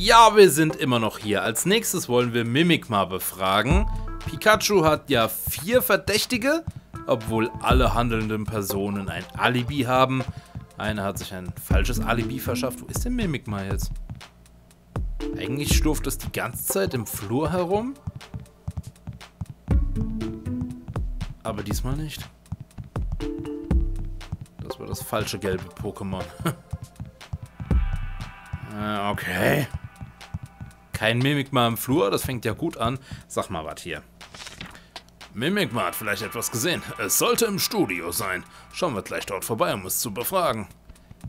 Ja, wir sind immer noch hier. Als nächstes wollen wir Mimikma befragen. Pikachu hat ja vier Verdächtige, obwohl alle handelnden Personen ein Alibi haben. Einer hat sich ein falsches Alibi verschafft. Wo ist denn Mimikma jetzt? Eigentlich schlurft es die ganze Zeit im Flur herum. Aber diesmal nicht. Das war das falsche gelbe Pokémon. Äh, okay. Kein Mimikma im Flur, das fängt ja gut an. Sag mal was hier. Mimikma hat vielleicht etwas gesehen. Es sollte im Studio sein. Schauen wir gleich dort vorbei, um es zu befragen.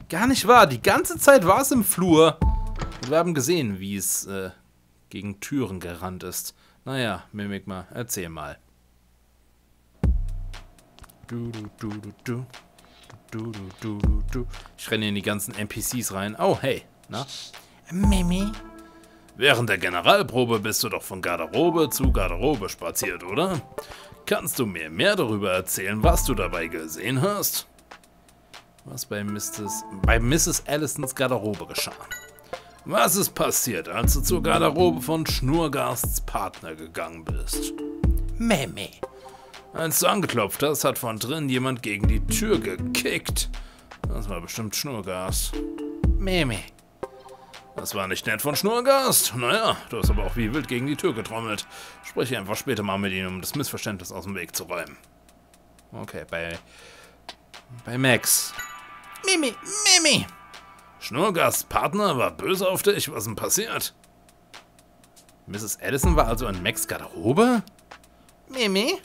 Gar nicht wahr. Die ganze Zeit war es im Flur. Und wir haben gesehen, wie es äh, gegen Türen gerannt ist. Naja, Mimikma, erzähl mal. Du, du, du, du, du. Du, du, du, du, du. Ich renne in die ganzen NPCs rein. Oh, hey. Na? Mimi? Während der Generalprobe bist du doch von Garderobe zu Garderobe spaziert, oder? Kannst du mir mehr darüber erzählen, was du dabei gesehen hast? Was bei Mrs. bei Mrs. Allisons Garderobe geschah. Was ist passiert, als du zur Garderobe von Schnurgasts Partner gegangen bist? Mimi. Als du angeklopft hast, hat von drin jemand gegen die Tür gekickt. Das war bestimmt Schnurgast. Mimi. Das war nicht nett von Schnurgast. Naja, du hast aber auch wie wild gegen die Tür getrommelt. Spreche einfach später mal mit ihm, um das Missverständnis aus dem Weg zu räumen. Okay, bei... bei Max. Mimi, Mimi! Schnurgasts Partner war böse auf dich. Was ist denn passiert? Mrs. Addison war also in Max Garderobe? Mimi?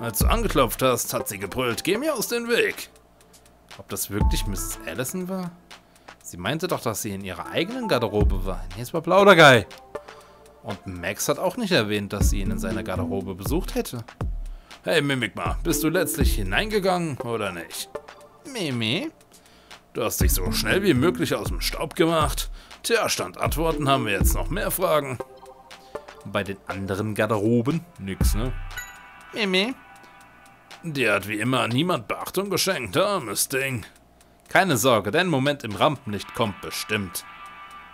Als du angeklopft hast, hat sie gebrüllt, geh mir aus dem Weg. Ob das wirklich Mrs. Allison war? Sie meinte doch, dass sie in ihrer eigenen Garderobe war. Es war Plaudergeil. Und Max hat auch nicht erwähnt, dass sie ihn in seiner Garderobe besucht hätte. Hey Mimikma, bist du letztlich hineingegangen oder nicht? Mimi? Du hast dich so schnell wie möglich aus dem Staub gemacht. Tja, Stand Antworten haben wir jetzt noch mehr Fragen. Bei den anderen Garderoben? Nix, ne? Mimi? Dir hat wie immer niemand Beachtung geschenkt, armes Ding. Keine Sorge, dein Moment im Rampenlicht kommt bestimmt.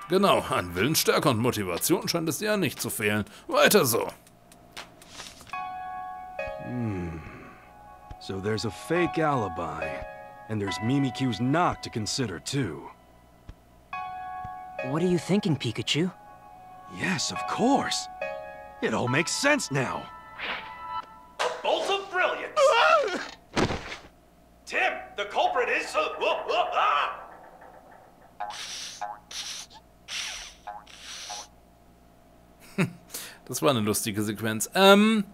Genau, an Willensstärke und Motivation scheint es dir ja nicht zu fehlen. Weiter so. Hmm. So there's a fake alibi. And there's Mimikyu's knock to consider, too. What are you thinking, Pikachu? Yes, of course. It all makes sense now. The culprit is... Uh, uh, uh, ah! Das war eine lustige Sequenz. Ähm,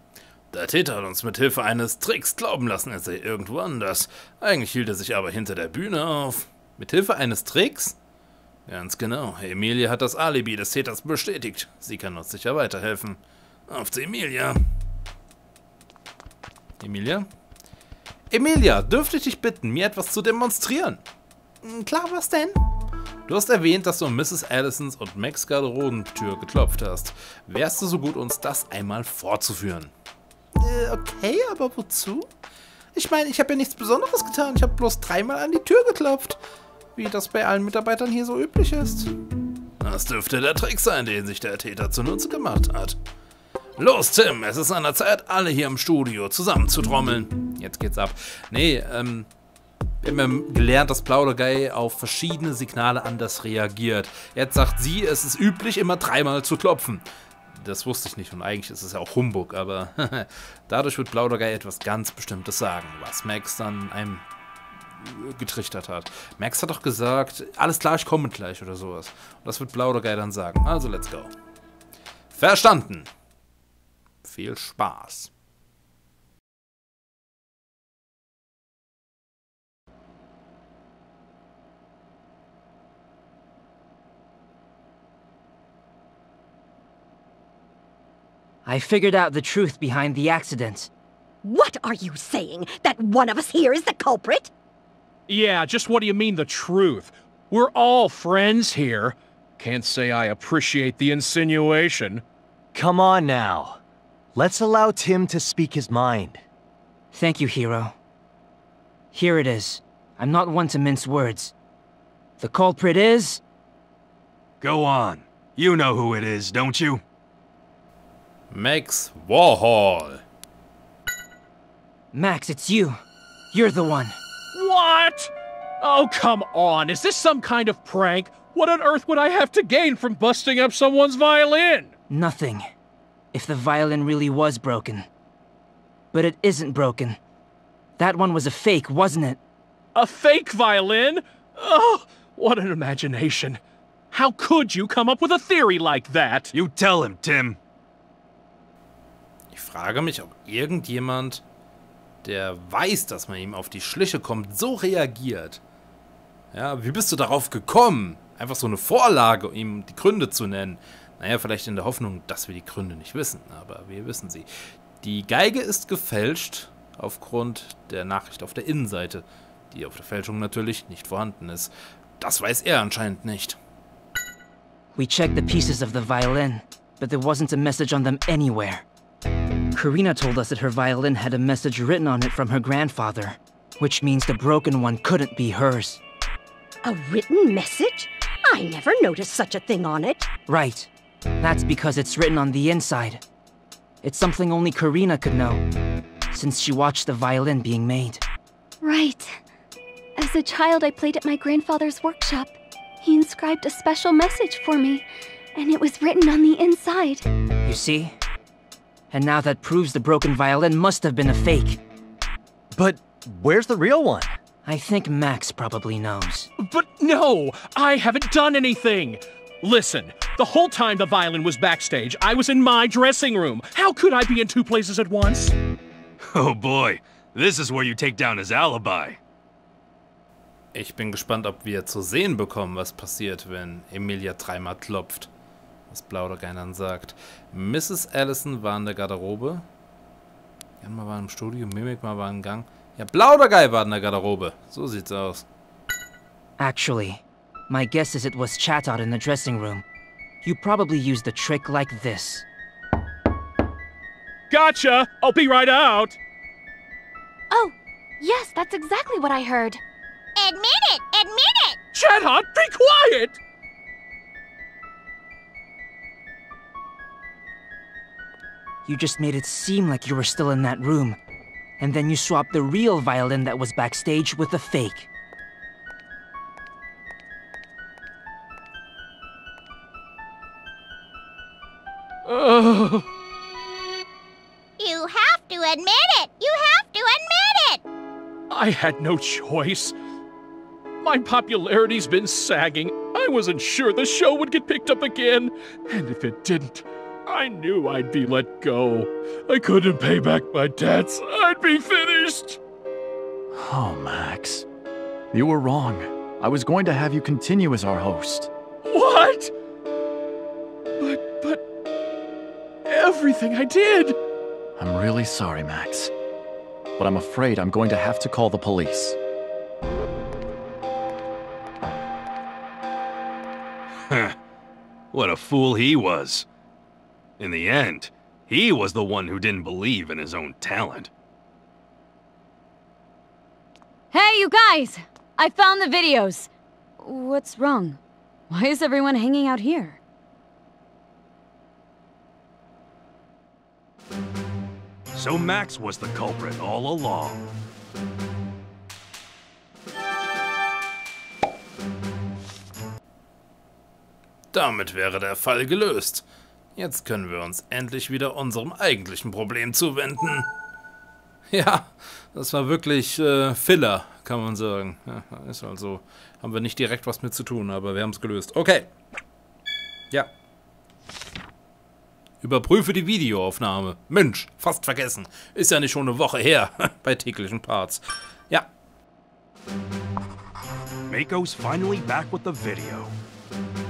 der Täter hat uns mit Hilfe eines Tricks glauben lassen, er sei irgendwo anders. Eigentlich hielt er sich aber hinter der Bühne auf. Mit Hilfe eines Tricks? Ganz genau. Emilia hat das Alibi des Täters bestätigt. Sie kann uns sicher weiterhelfen. Auf zu Emilia. Emilia? Emilia, dürfte ich dich bitten, mir etwas zu demonstrieren? Hm, Klar, was denn? Du hast erwähnt, dass du an Mrs. Allisons und Max Garderobentür geklopft hast. Wärst du so gut, uns das einmal vorzuführen? Äh, okay, aber wozu? Ich meine, ich habe ja nichts Besonderes getan. Ich habe bloß dreimal an die Tür geklopft. Wie das bei allen Mitarbeitern hier so üblich ist. Das dürfte der Trick sein, den sich der Täter zunutze gemacht hat. Los, Tim, es ist an der Zeit, alle hier im Studio zusammenzutrommeln. Jetzt geht's ab. Nee, ähm, wir haben gelernt, dass Plaudergeil auf verschiedene Signale anders reagiert. Jetzt sagt sie, es ist üblich, immer dreimal zu klopfen. Das wusste ich nicht und eigentlich ist es ja auch Humbug, aber dadurch wird Plaudergeil etwas ganz Bestimmtes sagen, was Max dann einem getrichtert hat. Max hat doch gesagt, alles klar, ich komme gleich oder sowas. Und das wird Plaudergeil dann sagen. Also, let's go. Verstanden. Viel Spaß. I figured out the truth behind the accident. What are you saying? That one of us here is the culprit? Yeah, just what do you mean the truth? We're all friends here. Can't say I appreciate the insinuation. Come on now. Let's allow Tim to speak his mind. Thank you, Hero. Here it is. I'm not one to mince words. The culprit is... Go on. You know who it is, don't you? Max Warhol. Max, it's you. You're the one. What? Oh, come on. Is this some kind of prank? What on earth would I have to gain from busting up someone's violin? Nothing. If the violin really was broken. But it isn't broken. That one was a fake, wasn't it? A fake violin? Oh, what an imagination. How could you come up with a theory like that? You tell him, Tim. Ich frage mich, ob irgendjemand, der weiß, dass man ihm auf die Schliche kommt, so reagiert. Ja, wie bist du darauf gekommen? Einfach so eine Vorlage, um ihm die Gründe zu nennen. Naja, vielleicht in der Hoffnung, dass wir die Gründe nicht wissen, aber wir wissen sie. Die Geige ist gefälscht aufgrund der Nachricht auf der Innenseite, die auf der Fälschung natürlich nicht vorhanden ist. Das weiß er anscheinend nicht. We checked the pieces of the violin, but there wasn't a message on them anywhere. Karina told us that her violin had a message written on it from her grandfather, which means the broken one couldn't be hers. A written message? I never noticed such a thing on it. Right. That's because it's written on the inside. It's something only Karina could know, since she watched the violin being made. Right. As a child, I played at my grandfather's workshop. He inscribed a special message for me, and it was written on the inside. You see? And now that proves the broken violin must have been a fake. But where's the real one? I think Max probably knows. But no, I haven't done anything. Listen, the whole time the violin was backstage, I was in my dressing room. How could I be in two places at once? Oh boy, this is where you take down his alibi. Ich bin gespannt, ob wir zu sehen bekommen, was passiert, wenn Emilia dreimal klopft. Was Blaudergein dann sagt. Mrs. Allison war in der Garderobe. Janma war im Studio, Mimik mal war im Gang. Ja, Blaudergeil war in der Garderobe. So sieht's aus. Actually, my guess is it was Chatot in the dressing room. You probably used a trick like this. Gotcha! I'll be right out! Oh, yes, that's exactly what I heard. Admit it! Admit it! Chatot, be quiet! You just made it seem like you were still in that room. And then you swapped the real violin that was backstage with the fake. Oh, You have to admit it! You have to admit it! I had no choice. My popularity's been sagging. I wasn't sure the show would get picked up again. And if it didn't, I knew I'd be let go. I couldn't pay back my debts. I'd be finished. Oh, Max. You were wrong. I was going to have you continue as our host. What? But, but. Everything I did! I'm really sorry, Max. But I'm afraid I'm going to have to call the police. What a fool he was. In the end, he was the one who didn't believe in his own talent. Hey, you guys! I found the videos. What's wrong? Why is everyone hanging out here? So Max was the culprit all along. Damit wäre der Fall gelöst. Jetzt können wir uns endlich wieder unserem eigentlichen Problem zuwenden. Ja, das war wirklich äh, Filler, kann man sagen. Ja, ist also, haben wir nicht direkt was mit zu tun, aber wir haben es gelöst. Okay. Ja. Überprüfe die Videoaufnahme. Mensch, fast vergessen. Ist ja nicht schon eine Woche her bei täglichen Parts. Ja. Mako's finally back with the video.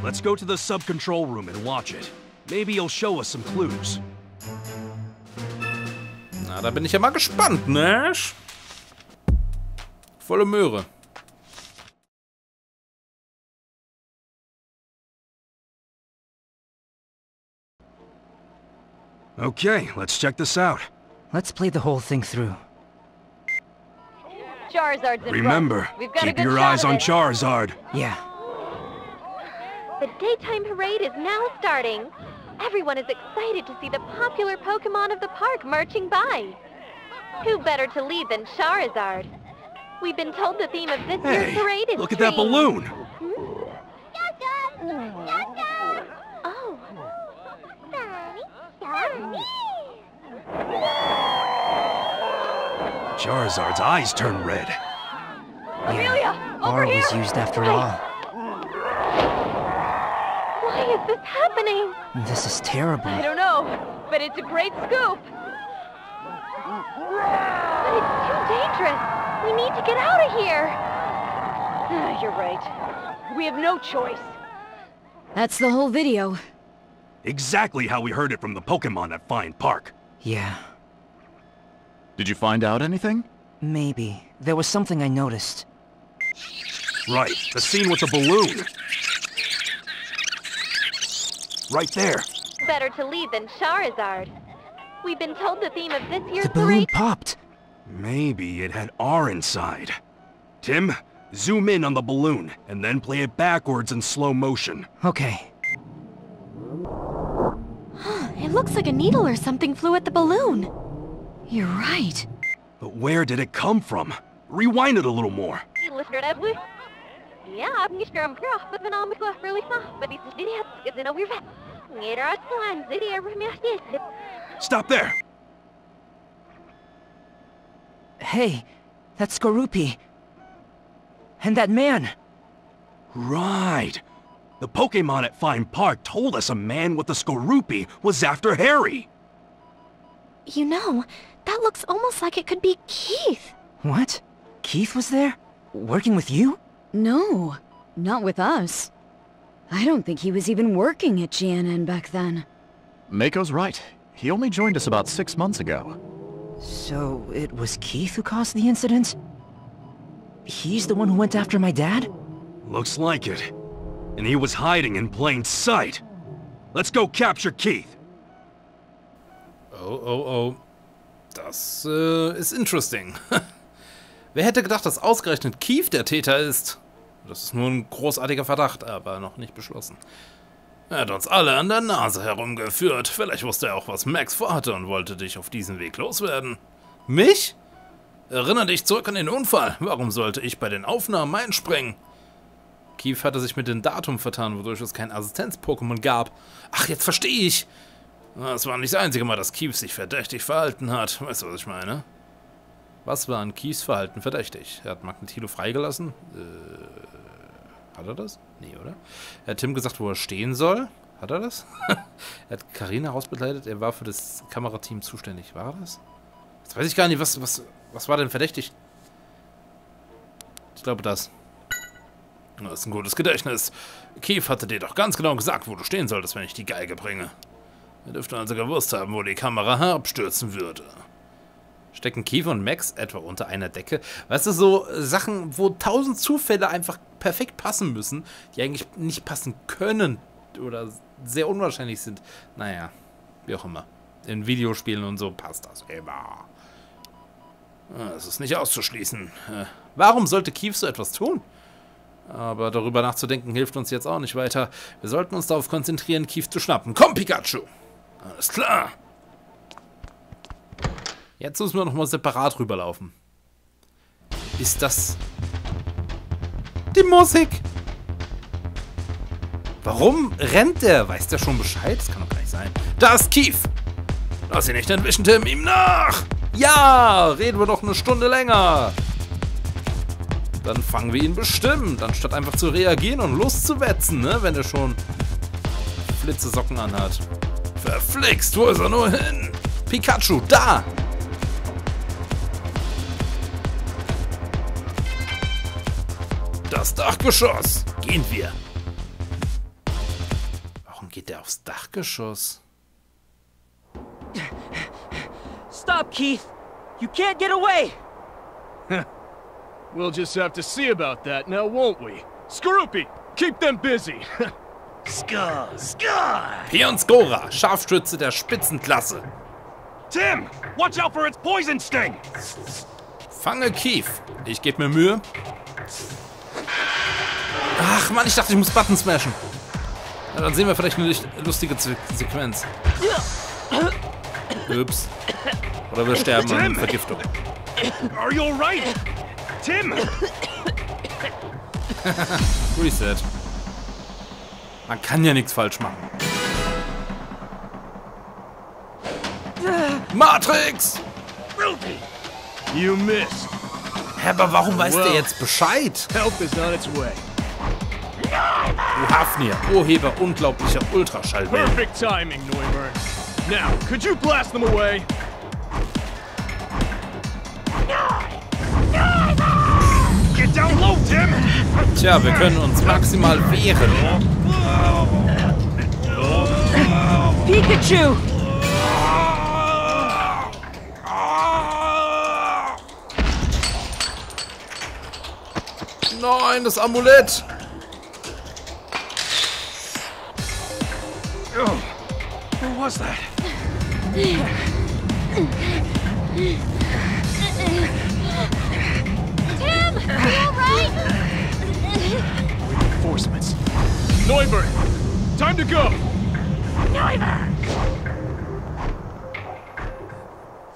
Let's go to the sub-control room and watch it. Maybe he'll show us some clues. Na, da bin ich ja mal gespannt, ne? Volle Möhre. Okay, let's check this out. Let's play the whole thing through. Charizard's in Remember. We've got keep your eyes on. Charizard. Yeah. The daytime parade is now starting. Everyone is excited to see the popular Pokemon of the park marching by. Who better to lead than Charizard? We've been told the theme of this year's parade is look at that dreams. balloon. Hmm? Oh. Charizard's eyes turn red. Amelia, over R here! was used after all. Why is this happening? This is terrible. I don't know, but it's a great scoop. But it's too dangerous. We need to get out of here. Ah, You're right. We have no choice. That's the whole video. Exactly how we heard it from the Pokemon at Fine Park. Yeah, Did you find out anything? maybe. There was something I noticed. Right, the scene with the balloon. Right there. Better to leave than Charizard. We've been told the theme of this year's The balloon parade. popped. Maybe it had R inside. Tim, zoom in on the balloon, and then play it backwards in slow motion. Okay. It looks like a needle or something flew at the balloon. You're right. But where did it come from? Rewind it a little more. Ja, nicht gern bra, but when I'm going really fast, but it's did it, it's in over. Get our plan, did it ever miss it? Stop there! Hey, that's Skorupi. And that man. Right. The Pokemon at Fine Park told us a man with a Skorupi was after Harry. You know, that looks almost like it could be Keith. What? Keith was there? Working with you? No, not with us. I don't think he was even working at GNN back then. Mako's right. He only joined us about six months ago. So it was Keith who caused the incident? He's the one who went after my dad? Looks like it. And he was hiding in plain sight. Let's go capture Keith. Oh, oh, oh. Das äh, ist interesting. Wer hätte gedacht, dass ausgerechnet Keith der Täter ist? Das ist nur ein großartiger Verdacht, aber noch nicht beschlossen. Er hat uns alle an der Nase herumgeführt. Vielleicht wusste er auch, was Max vorhatte und wollte dich auf diesen Weg loswerden. Mich? Erinner dich zurück an den Unfall. Warum sollte ich bei den Aufnahmen einspringen? Keith hatte sich mit dem Datum vertan, wodurch es kein Assistenz-Pokémon gab. Ach, jetzt verstehe ich. Das war nicht das einzige Mal, dass Keith sich verdächtig verhalten hat. Weißt du, was ich meine? Was war an Keiths Verhalten verdächtig? Er hat Magnetilo freigelassen? Äh, hat er das? Nee, oder? Er hat Tim gesagt, wo er stehen soll. Hat er das? er hat Karina rausbegleitet. Er war für das Kamerateam zuständig. War das? Jetzt weiß ich gar nicht, was, was, was war denn verdächtig? Ich glaube das. Das ist ein gutes Gedächtnis. Keith hatte dir doch ganz genau gesagt, wo du stehen solltest, wenn ich die Geige bringe. Er dürfte also gewusst haben, wo die Kamera herabstürzen würde. Stecken Keith und Max etwa unter einer Decke? Weißt du, so Sachen, wo tausend Zufälle einfach perfekt passen müssen, die eigentlich nicht passen können oder sehr unwahrscheinlich sind. Naja, wie auch immer. In Videospielen und so passt das immer. Es ist nicht auszuschließen. Äh, Warum sollte Keith so etwas tun? Aber darüber nachzudenken hilft uns jetzt auch nicht weiter. Wir sollten uns darauf konzentrieren, Keith zu schnappen. Komm, Pikachu! Alles klar. Jetzt müssen wir nochmal separat rüberlaufen. Ist das... Die Musik? Warum rennt der? Weiß der schon Bescheid? Das kann doch gar nicht sein. Da ist Keith! Lass ihn nicht entwischen, Tim. Ihm nach! Ja! Reden wir doch eine Stunde länger! Dann fangen wir ihn bestimmt, anstatt einfach zu reagieren und loszuwetzen, ne? Wenn er schon Flitzesocken anhat. Verflixt, wo ist er nur hin? Pikachu, da! Das Dachgeschoss. Gehen wir. Warum geht der aufs Dachgeschoss? Stop, Keith! You can't get away! We'll just have to see about that now, won't we? Skorupi, keep them busy. Ska, ska! Pion Skora, Scharfschütze der Spitzenklasse. Tim, watch out for its poison sting! Fange Keith. Ich gebe mir Mühe. Ach Mann, ich dachte, ich muss Button smashen. Ja, dann sehen wir vielleicht eine lustige Se Sequenz. Ups. Oder wir sterben an Vergiftung. Are you alright? Tim! Reset. Man kann ja nichts falsch machen. Matrix! You missed. Aber warum weiß der jetzt Bescheid? Help is on its way. Du Hafnir, Urheber unglaublicher Ultraschallwellen. Perfect timing, Neuburn. Now, could you blast them away? Get down low, Tim! Tja, wir können uns maximal wehren. Pikachu! Nein, das Amulett! Oh, what was that? Tim, are you alright? Reinforcements. Neuburn, time to go! Neuburn!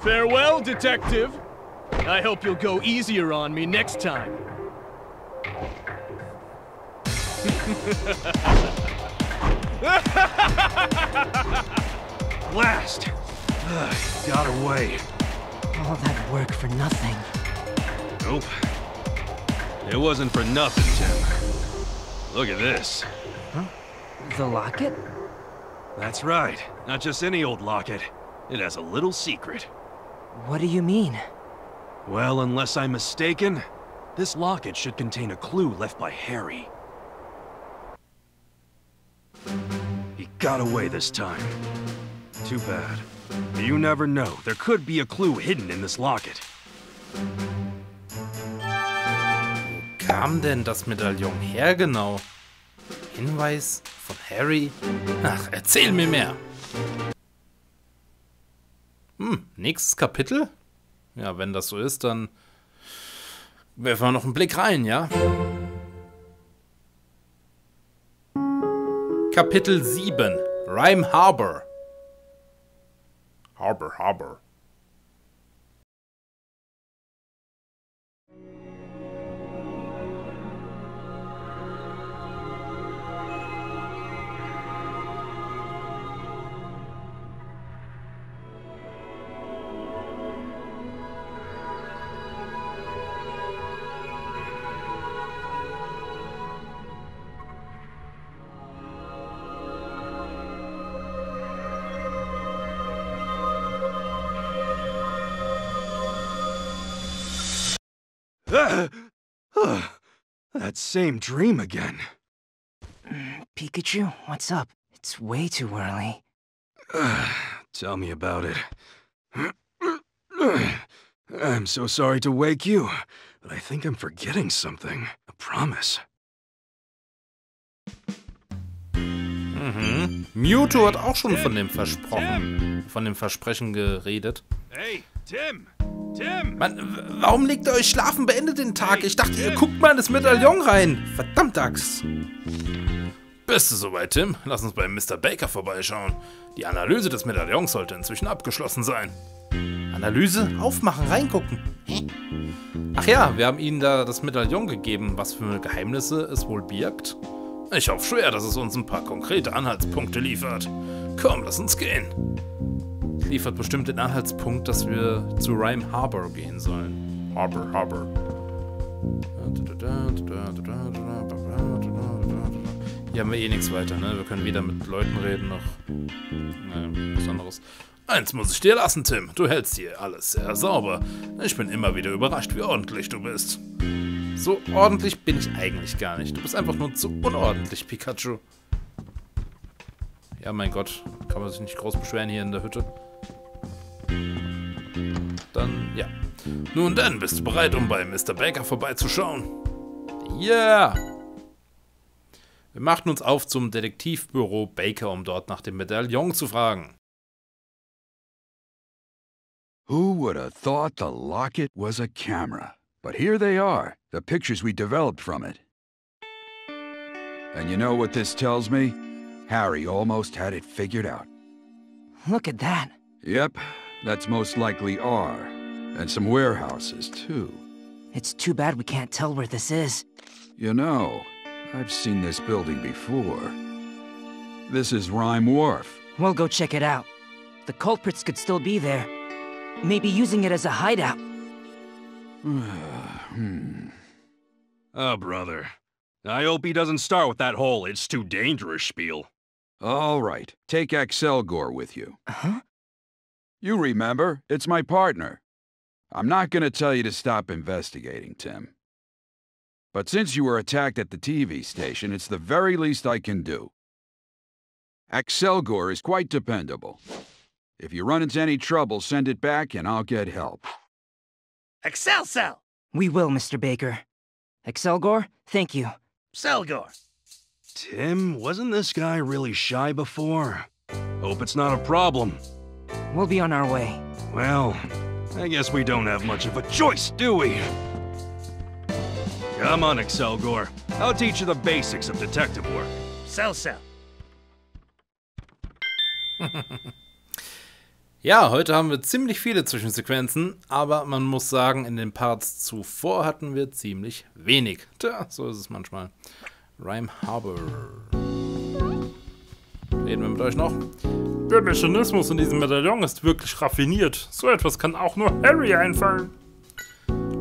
Farewell, detective. I hope you'll go easier on me next time. Blast! Ugh, got away. All that work for nothing. Nope. It wasn't for nothing, Tim. Look at this. Huh? The locket? That's right. Not just any old locket. It has a little secret. What do you mean? Well, unless I'm mistaken, this locket should contain a clue left by Harry. He got away this time. Too bad. You never know. There could be a clue hidden in this locket. Kam denn das Medaillon her genau? Hinweis von Harry? Ach, erzähl mir mehr. Hm, nächstes Kapitel? Ja, wenn das so ist, dann werfen wir noch einen Blick rein, ja? Kapitel 7 Rhyme Harbor Harbor, Harbor. That same dream again. Pikachu, what's up? It's way too early. Tell me about it. I'm so sorry to wake you, but I think I'm forgetting something. A promise. Mhm. Mewtwo hat auch schon von dem Versprochen, von dem Versprechen geredet. Hey, Tim! Tim! Mann, warum legt ihr euch schlafen? Beendet den Tag. Ich dachte, ihr guckt mal in das Medaillon rein. Verdammt, Axt. Bist du soweit, Tim? Lass uns bei Mr. Baker vorbeischauen. Die Analyse des Medaillons sollte inzwischen abgeschlossen sein. Analyse? Aufmachen, reingucken. Hä? Ach ja, wir haben ihnen da das Medaillon gegeben. Was für Geheimnisse es wohl birgt? Ich hoffe schwer, dass es uns ein paar konkrete Anhaltspunkte liefert. Komm, lass uns gehen. Liefert bestimmt den Anhaltspunkt, dass wir zu Rhyme Harbor gehen sollen. Harbor, Harbor. Hier haben wir eh nichts weiter, ne? Wir können weder mit Leuten reden noch ne, was anderes. Eins muss ich dir lassen, Tim. Du hältst hier alles sehr sauber. Ich bin immer wieder überrascht, wie ordentlich du bist. So ordentlich bin ich eigentlich gar nicht. Du bist einfach nur zu unordentlich, Pikachu. Ja, mein Gott. Kann man sich nicht groß beschweren hier in der Hütte. Dann, ja. Nun dann, bist du bereit, um bei Mr. Baker vorbeizuschauen? Yeah! Wir machten uns auf zum Detektivbüro Baker, um dort nach dem Medaillon zu fragen. Who would have thought the locket was a camera? But here they are, the pictures we developed from it. And you know what this tells me? Harry almost had it figured out. Look at that. Yep, that's most likely R. And some warehouses, too. It's too bad we can't tell where this is. You know, I've seen this building before. This is Rhyme Wharf. We'll go check it out. The culprits could still be there. Maybe using it as a hideout. hmm. Oh, brother. I hope he doesn't start with that whole it's too dangerous spiel. All right, take Excelgor with you. Huh? You remember, it's my partner. I'm not gonna tell you to stop investigating, Tim. But since you were attacked at the TV station, it's the very least I can do. Excelgor is quite dependable. If you run into any trouble, send it back and I'll get help. Excelcel! We will, Mr. Baker. Excelgor, thank you. Selgor! Tim, wasn't this guy really shy before? Hope it's not a problem. We'll be on our way. Well, I guess we don't have much of a choice, do we? Come on, Excelgor. I'll teach you the basics of detective work. Cell Cell. Ja, heute haben wir ziemlich viele Zwischensequenzen, aber man muss sagen, in den Parts zuvor hatten wir ziemlich wenig. Tja, so ist es manchmal. Rhyme Harbor. Reden wir mit euch noch? Der Mechanismus in diesem Medaillon ist wirklich raffiniert. So etwas kann auch nur Harry einfallen.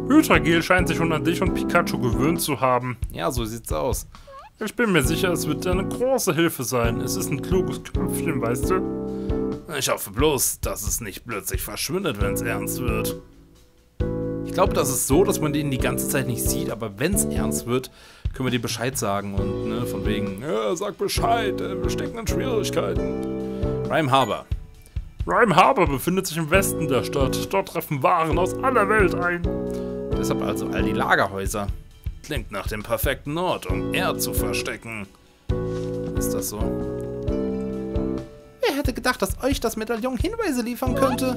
Hydra-Gel scheint sich schon an dich und Pikachu gewöhnt zu haben. Ja, so sieht's aus. Ich bin mir sicher, es wird dir eine große Hilfe sein. Es ist ein kluges Köpfchen, weißt du? Ich hoffe bloß, dass es nicht plötzlich verschwindet, wenn es ernst wird. Ich glaube, das ist so, dass man den die ganze Zeit nicht sieht, aber wenn es ernst wird, können wir dir Bescheid sagen und ne, von wegen, ja, sag Bescheid, wir stecken in Schwierigkeiten. Rhyme Harbor. Rhyme Harbor befindet sich im Westen der Stadt. Dort treffen Waren aus aller Welt ein. Deshalb also all die Lagerhäuser. Klingt nach dem perfekten Ort, um er zu verstecken. Ist das so? Wer hätte gedacht, dass euch das Medaillon Hinweise liefern könnte?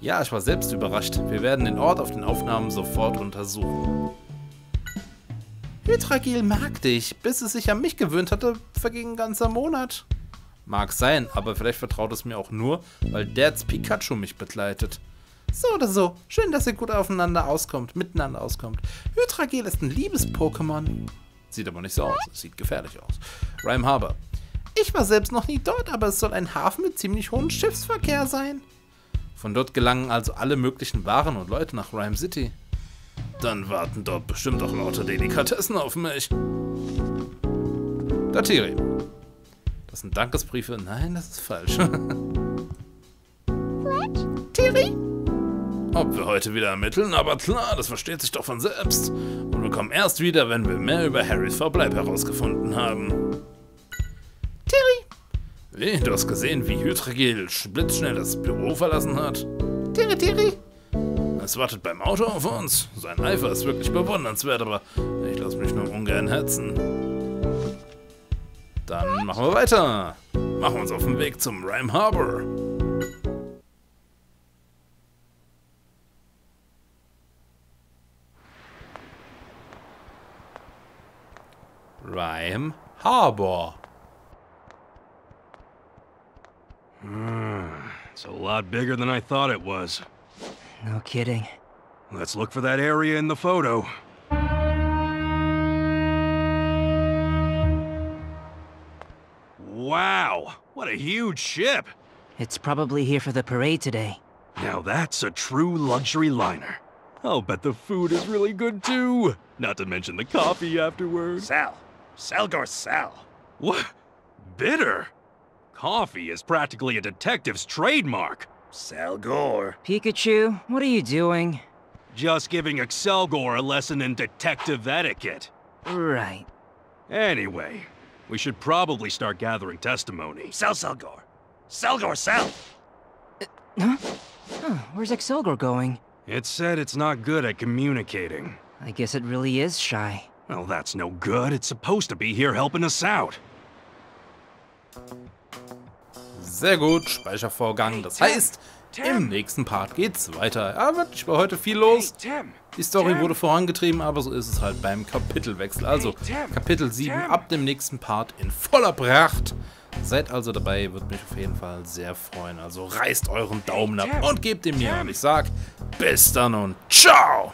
Ja, ich war selbst überrascht. Wir werden den Ort auf den Aufnahmen sofort untersuchen. Hydragil mag dich, bis es sich an mich gewöhnt hatte, verging ein ganzer Monat. Mag sein, aber vielleicht vertraut es mir auch nur, weil Dads Pikachu mich begleitet. So oder so, schön, dass ihr gut aufeinander auskommt, miteinander auskommt. Hydragil ist ein Liebes-Pokémon. Sieht aber nicht so aus, sieht gefährlich aus. Rhyme Harbor. Ich war selbst noch nie dort, aber es soll ein Hafen mit ziemlich hohem Schiffsverkehr sein. Von dort gelangen also alle möglichen Waren und Leute nach Rhyme City. Dann warten dort bestimmt auch lauter Delikatessen auf mich. Datiri. Das sind Dankesbriefe. Nein, das ist falsch. Fletch? Tiri? Ob wir heute wieder ermitteln, aber klar, das versteht sich doch von selbst. Und wir kommen erst wieder, wenn wir mehr über Harrys Verbleib herausgefunden haben. Wie, du hast gesehen, wie Hydrogel blitzschnell das Büro verlassen hat? Tiri, Tiri. Es wartet beim Auto auf uns. Sein Eifer ist wirklich bewundernswert, aber ich lasse mich nur ungern hetzen. Dann machen wir weiter. Machen wir uns auf den Weg zum Rhyme Harbor. Rhyme Harbor. it's a lot bigger than I thought it was. No kidding. Let's look for that area in the photo. Wow, what a huge ship! It's probably here for the parade today. Now that's a true luxury liner. I'll bet the food is really good too. Not to mention the coffee afterwards. Sal. Selgor Sal. What? Bitter? Coffee is practically a detective's trademark. Selgor. Pikachu, what are you doing? Just giving Excelgor a lesson in detective etiquette. Right. Anyway, we should probably start gathering testimony. Sel Selgor. Selgor Sel. Uh, huh? Huh, where's Excelgor going? It said it's not good at communicating. I guess it really is shy. Well, that's no good. It's supposed to be here helping us out. Sehr gut, Speichervorgang. Das heißt, Im nächsten Part geht's weiter. Ja, wirklich war heute viel los. Die Story wurde vorangetrieben, aber so ist es halt beim Kapitelwechsel. Also, Kapitel 7 ab dem nächsten Part in voller Pracht. Seid also dabei, würde mich auf jeden Fall sehr freuen. Also reißt euren Daumen ab und gebt ihn mir. Und ich sag, bis dann und ciao!